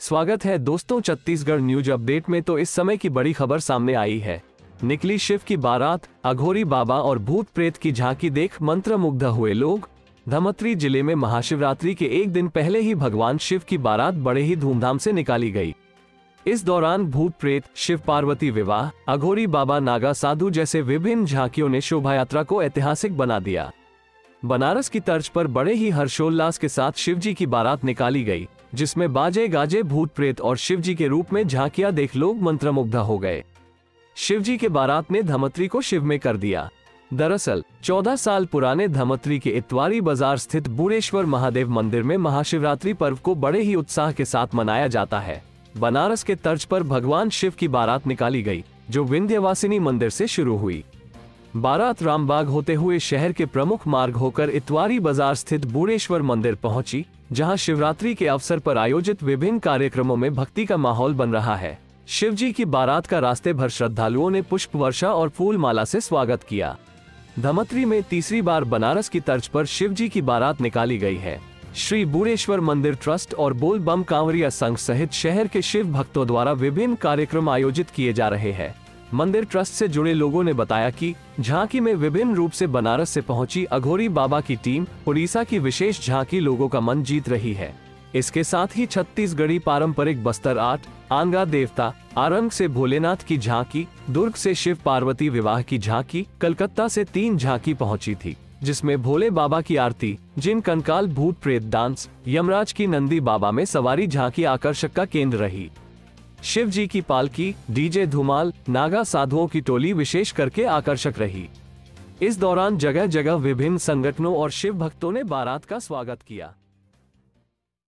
स्वागत है दोस्तों छत्तीसगढ़ न्यूज़ अपडेट में तो इस समय की बड़ी खबर सामने आई है। निकली शिव की बारात, अघोरी बाबा और भूत प्रेत की झांकी देख मंत्र मुग्ध हुए लोग। धमत्री ज़िले में महाशिवरात्रि के एक दिन पहले ही भगवान शिव की बारात बड़े ही धूमधाम से निकाली गई। इस दौरान भूत प्रेत, शिव पार्वती विवाह, अघोरी बाबा नागा साधु जैसे विभिन्न झांकियों ने शोभा यात्रा को ऐतिहासिक बना दिया। बनारस की तर्ज पर बड़े ही हर्षोल्लास के साथ शिवजी की बारात निकाली गई। जिसमें बाजे गाजे भूत प्रेत और शिवजी के रूप में झांकियाँ देख लोग मंत्रमुग्ध हो गए। शिवजी के बारात ने धमत्री को शिव में कर दिया। दरअसल 14 साल पुराने धमत्री के इतवारी बाज़ार स्थित बूढ़ेश्वर महादेव मंदिर में महाशिवरात्रि पर्व को बड़े ही उत्साह के साथ मनाया जाता है। बनारस के तर्ज पर भगवान शिव की बारात निकाली गई, जो विंध्यवासिनी मंदिर से शुरू हुई। बारात रामबाग होते हुए शहर के प्रमुख मार्ग होकर इतवारी बाज़ार स्थित बूढ़ेश्वर मंदिर पहुँची, जहाँ शिवरात्रि के अवसर पर आयोजित विभिन्न कार्यक्रमों में भक्ति का माहौल बन रहा है। शिवजी की बारात का रास्ते भर श्रद्धालुओं ने पुष्प वर्षा और फूल माला से स्वागत किया। धमत्री में तीसरी बार बनारस की तर्ज पर शिवजी की बारात निकाली गई है। श्री बूढ़ेश्वर मंदिर ट्रस्ट और बोल बम कांवरिया संघ सहित शहर के शिव भक्तों द्वारा विभिन्न कार्यक्रम आयोजित किए जा रहे हैं। मंदिर ट्रस्ट से जुड़े लोगों ने बताया कि झांकी में विभिन्न रूप से बनारस से पहुँची अघोरी बाबा की टीम उड़ीसा की विशेष झांकी लोगों का मन जीत रही है। इसके साथ ही छत्तीसगढ़ी पारंपरिक बस्तर आर्ट, आंगा देवता, आरंग से भोलेनाथ की झांकी, दुर्ग से शिव पार्वती विवाह की झांकी, कलकत्ता से तीन झांकी पहुँची थी, जिसमें भोले बाबा की आरती, जिन कंकाल, भूत प्रेत डांस, यमराज की नंदी बाबा में सवारी झांकी आकर्षक का केंद्र रही। शिव जी की पालकी, डीजे धुमाल, नागा साधुओं की टोली विशेष करके आकर्षक रही। इस दौरान जगह जगह विभिन्न संगठनों और शिव भक्तों ने बारात का स्वागत किया।